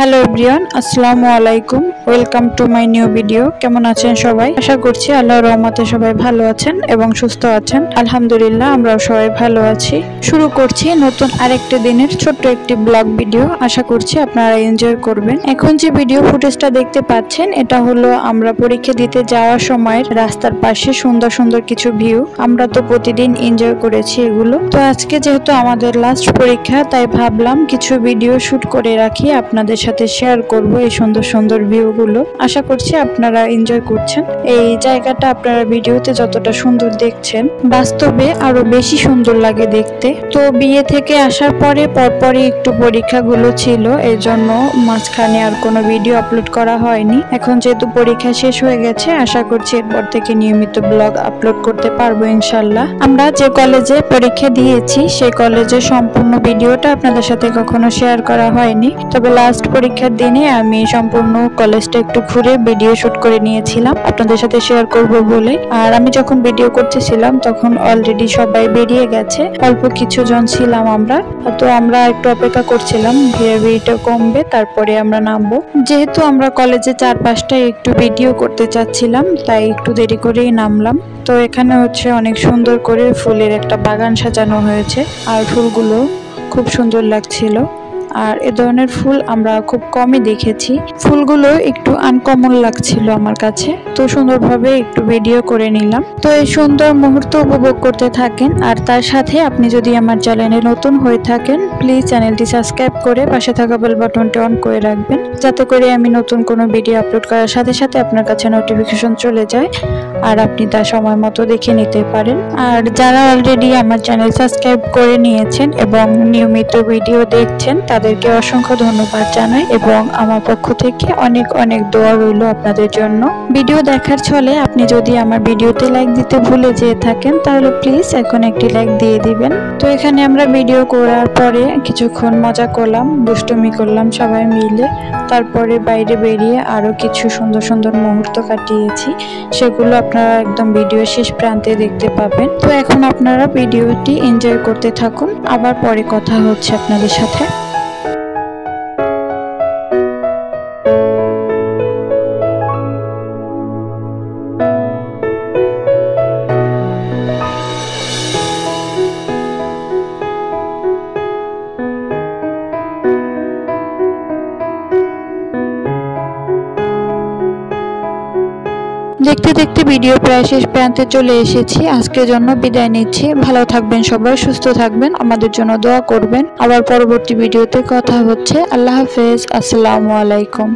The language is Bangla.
হ্যালো এভরিওয়ান আসসালামু আলাইকুম welcome to my new video কেমন আছেন সবাই? আশা করছি আল্লাহর রহমতে সবাই ভালো আছেন এবং সুস্থ আছেন। আলহামদুলিল্লাহ, আমরাও সবাই ভালো আছি। শুরু করছি নতুন আরেকটি দিনের ছোট্ট একটি ব্লগ ভিডিও আশা করছি আপনারা এনজয় করবেন। এখন যে ভিডিও ফুটেজটা দেখতে পাচ্ছেন, এটা হলো আমরা পরীক্ষা দিতে যাওয়ার সময় রাস্তার পাশে সুন্দর সুন্দর কিছু ভিউ আমরা তো প্রতিদিন এনজয় করেছি এগুলো। তো আজকে যেহেতু আমাদের লাস্ট পরীক্ষা, তাই ভাবলাম কিছু ভিডিও শুট করে রাখি আপনাদের সাথে শেয়ার করব এই সুন্দর সুন্দর ভিউগুলো আশা করছি আপনারা এনজয় করছেন। এই জায়গাটা আপনারা ভিডিওতে যতটা সুন্দর দেখছেন, বাস্তবে আরও বেশি সুন্দর লাগে দেখতে। তো বিয়ে থেকে আসার পরে পরপরই একটু পরীক্ষাগুলো ছিল এই জন্য মাঝখানে আর কোনো ভিডিও আপলোড করা হয়নি। এখন যেহেতু পরীক্ষা শেষ হয়ে গেছে, আশা করছি এরপর থেকে নিয়মিত ব্লগ আপলোড করতে পারব ইনশাল্লাহ। আমরা যে কলেজে পরীক্ষা দিয়েছি, সেই কলেজের সম্পূর্ণ ভিডিওটা আপনাদের সাথে কখনো শেয়ার করা হয়নি। তবে লাস্ট পরীক্ষার দিনে আমি সম্পূর্ণ কলেজটা একটু ঘুরে ভিডিও শুট করে নিয়েছিলাম। আপনাদের সাথে শেয়ার করব বলে। আর আমি যখন ভিডিও করতেছিলাম, তখন অলরেডি সবাই বেরিয়ে গেছে। অল্প কিছু জন ছিলাম আমরা। তো আমরা একটু অপেক্ষা করছিলাম ভিড় ভিড়টা কমবে, তারপরে আমরা নামবো। যেহেতু আমরা কলেজে চার পাঁচটা একটু ভিডিও করতে চাচ্ছিলাম, তাই একটু দেরি করেই নামলাম। তো এখানে হচ্ছে অনেক সুন্দর করে ফুলের একটা বাগান সাজানো হয়েছে। আর ফুলগুলো খুব সুন্দর লাগছিল। আর এ ধরনের ফুল আমরা খুব কমই দেখেছি। ফুলগুলো একটু আনকমন লাগছিল আমার কাছে, তো সুন্দরভাবে একটু ভিডিও করে নিলাম। তো এই সুন্দর মুহূর্ত উপভোগ করতে থাকেন, আর তার সাথে আপনি যদি আমার চ্যানেলে নতুন হয়ে থাকেন প্লিজ চ্যানেলটি সাবস্ক্রাইব করে পাশে থাকা বেল বাটনটি অন করে রাখবেন, যাতে করে আমি নতুন কোনো ভিডিও আপলোড করার সাথে সাথে আপনার কাছে নোটিফিকেশন চলে যায়, আর আপনি তা সময় মতো দেখে নিতে পারেন। আর যারা অলরেডি আমার চ্যানেল সাবস্ক্রাইব করে নিয়েছেন এবং নিয়মিত ভিডিও দেখছেন তাদেরকে অসংখ্য ধন্যবাদ জানাই এবং আমার পক্ষ থেকে অনেক অনেক দোয়া রইল আপনাদের জন্য। ভিডিও দেখার ছলে আপনি যদি আমার ভিডিওতে লাইক দিতে ভুলে যেয়ে থাকেন, তাহলে প্লিজ এখন একটি লাইক দিয়ে দিবেন। তো এখানে আমরা ভিডিও করার পরে কিছুক্ষণ মজা করলাম, দুষ্টুমি করলাম সবাই মিলে। তারপরে বাইরে বেরিয়ে আরও কিছু সুন্দর সুন্দর মুহূর্ত কাটিয়েছি। সেগুলো আপনারা একদম ভিডিও শেষ প্রান্তে দেখতে পাবেন। তো এখন আপনারা ভিডিওটি এনজয় করতে থাকুন। আবার পরে কথা হচ্ছে আপনাদের সাথে। দেখতে দেখতে ভিডিও প্রায় শেষ প্রান্তে চলে এসেছি। আজকের জন্য বিদায় নিচ্ছি। ভালো থাকবেন সবাই, সুস্থ থাকবেন। আমাদের জন্য দোয়া করবেন। আবার পরবর্তী ভিডিওতে কথা হচ্ছে। আল্লাহ হাফেজ। আসসালামু আলাইকুম।